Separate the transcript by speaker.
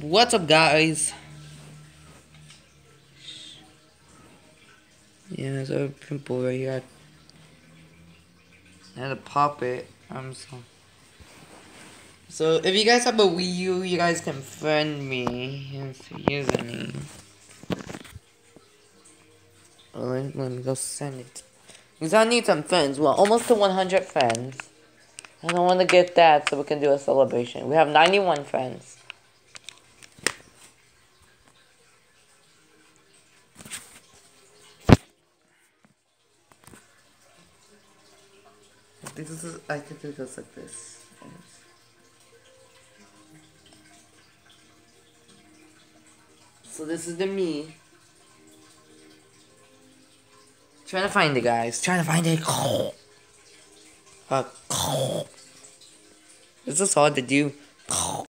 Speaker 1: What's up, guys? Yeah, there's a pimple right here. I had to pop it. I'm so. So if you guys have a Wii U, you guys can friend me. If here's any. Oh, let, let me go send it. Because I need some friends. Well, almost to 100 friends. I don't want to get that so we can do a celebration. We have 91 friends. This is, I could do this like this. So this is the me. Trying to find it, guys. Trying to find it. Uh, this is hard to do.